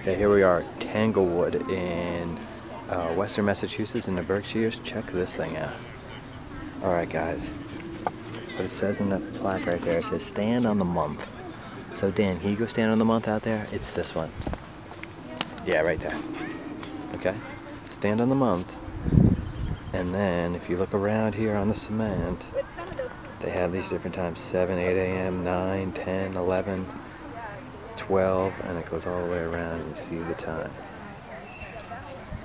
Okay, here we are, Tanglewood in uh, Western Massachusetts in the Berkshires. Check this thing out. Alright guys, what it says in the plaque right there, it says stand on the month. So Dan, can you go stand on the month out there? It's this one. Yeah, right there. Okay, stand on the month. And then if you look around here on the cement, they have these different times, 7, 8 a.m., 9, 10, 11, 12 and it goes all the way around you see the time.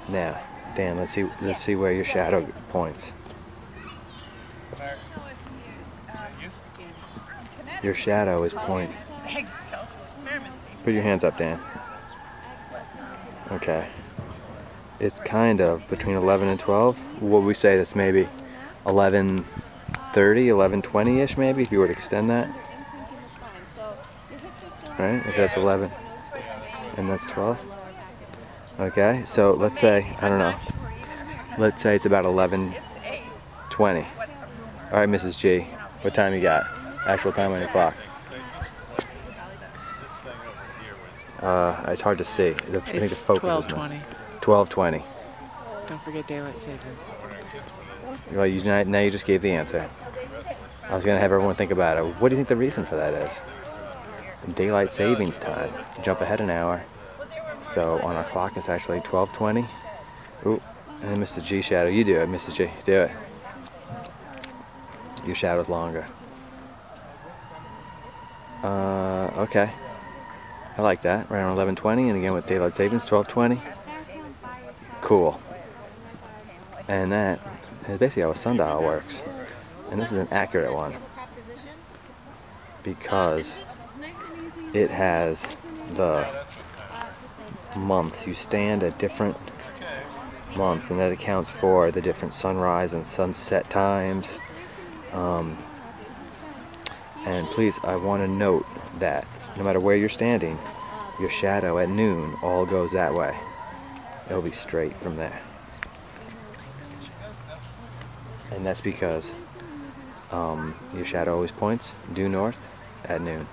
Now, Dan, let's see let's see where your shadow points. Your shadow is point. Put your hands up, Dan. Okay. It's kind of between 11 and 12. What we say that's maybe 11:30, 11:20ish maybe if you were to extend that right? If that's 11 and that's 12. Okay, so let's say, I don't know, let's say it's about 11, 20. All right, Mrs. G, what time you got? Actual time on your clock. Uh, it's hard to see. The, I think the focus 12:20. 12:20. Don't forget daylight savings. Well, you, now you just gave the answer. I was gonna have everyone think about it. What do you think the reason for that is? Daylight savings time. Jump ahead an hour. So on our clock it's actually 1220. Ooh, and Mr. G shadow. You do it, Mrs. G. Do it. Your shadow's longer. Uh, okay. I like that. Right around 1120 and again with daylight savings 1220. Cool. And that is basically how a sundial works. And this is an accurate one. Because it has the months. You stand at different months, and that accounts for the different sunrise and sunset times. Um, and please, I want to note that no matter where you're standing, your shadow at noon all goes that way. It'll be straight from there. And that's because um, your shadow always points due north at noon.